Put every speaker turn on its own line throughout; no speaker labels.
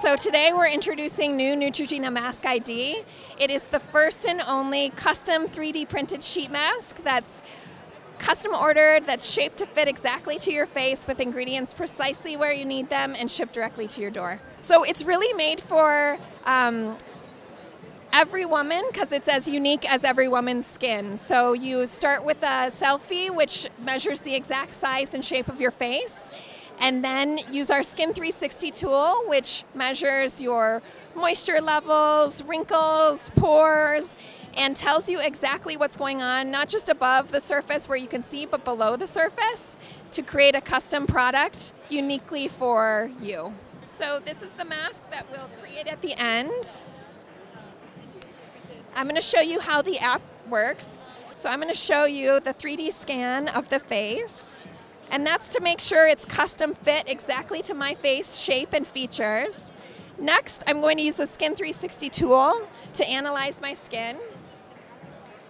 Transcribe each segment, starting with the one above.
So today we're introducing new Neutrogena MaskiD. It is the first and only custom 3D printed sheet mask that's custom ordered, that's shaped to fit exactly to your face with ingredients precisely where you need them and shipped directly to your door. So it's really made for um, every woman because it's as unique as every woman's skin. So you start with a selfie, which measures the exact size and shape of your face and then use our Skin 360 tool, which measures your moisture levels, wrinkles, pores, and tells you exactly what's going on, not just above the surface where you can see, but below the surface to create a custom product uniquely for you. So this is the mask that we'll create at the end. I'm going to show you how the app works. So I'm going to show you the 3D scan of the face. And that's to make sure it's custom fit exactly to my face shape and features. Next, I'm going to use the Skin 360 tool to analyze my skin.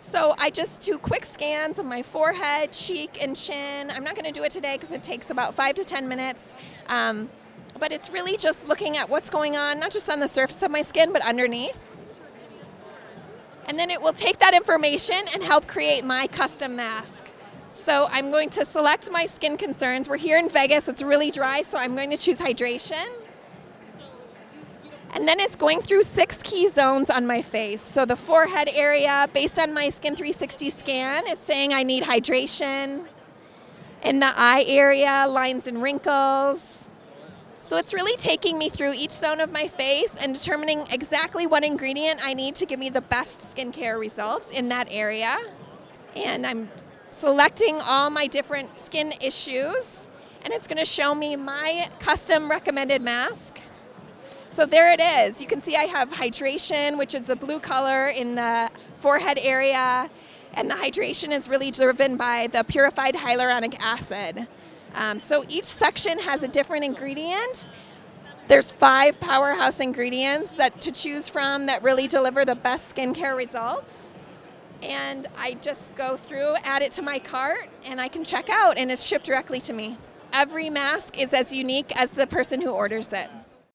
So I just do quick scans of my forehead, cheek, and chin. I'm not going to do it today because it takes about five to 10 minutes. Um, but it's really just looking at what's going on, not just on the surface of my skin, but underneath. And then it will take that information and help create my custom mask. So I'm going to select my skin concerns. We're here in Vegas, it's really dry, so I'm going to choose hydration. And then it's going through six key zones on my face. So the forehead area, based on my Skin 360 scan, it's saying I need hydration. In the eye area, lines and wrinkles. So it's really taking me through each zone of my face and determining exactly what ingredient I need to give me the best skincare results in that area. And I'm selecting all my different skin issues, and it's going to show me my custom recommended mask. So there it is. You can see I have hydration, which is the blue color in the forehead area, and the hydration is really driven by the purified hyaluronic acid. Um, so each section has a different ingredient. There's five powerhouse ingredients that to choose from that really deliver the best skincare results and I just go through, add it to my cart, and I can check out, and it's shipped directly to me. Every mask is as unique as the person who orders it.